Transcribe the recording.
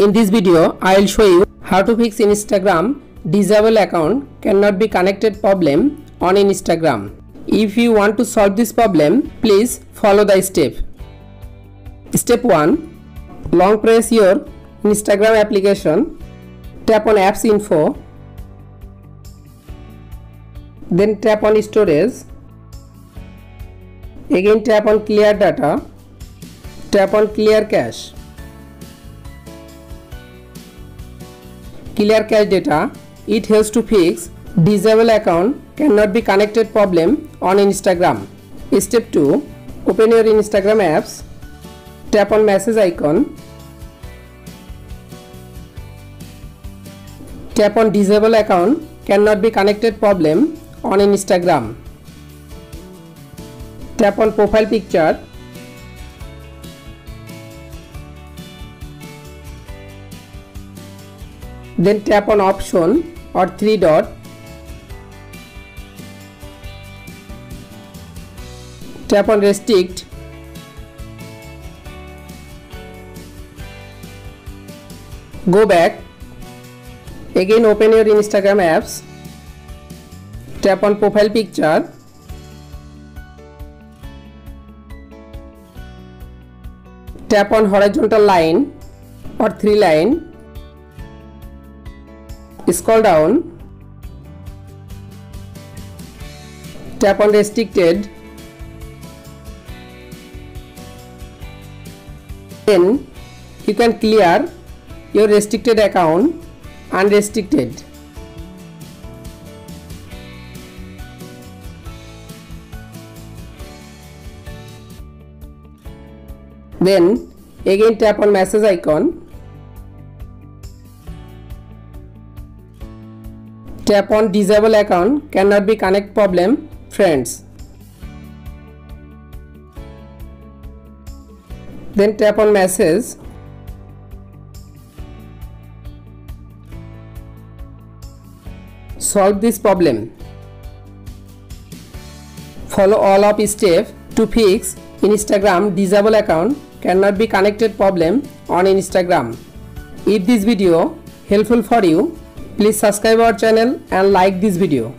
In this video, I will show you how to fix Instagram disable account cannot be connected problem on Instagram. If you want to solve this problem, please follow the step. Step 1. Long press your Instagram application. Tap on apps info. Then tap on storage. Again tap on clear data. Tap on clear cache. Clear cache data. It helps to fix disable account cannot be connected problem on Instagram. Step 2. Open your Instagram apps. Tap on message icon. Tap on disable account cannot be connected problem on Instagram. Tap on profile picture. Then tap on option or three dot. Tap on restrict. Go back. Again open your Instagram apps. Tap on profile picture. Tap on horizontal line or three line. Scroll down. Tap on restricted. Then you can clear your restricted account unrestricted. Then again tap on message icon. Tap on disable account cannot be connect problem friends. Then tap on message. Solve this problem. Follow all of step to fix Instagram disable account cannot be connected problem on Instagram. If this video helpful for you, please subscribe our channel and like this video.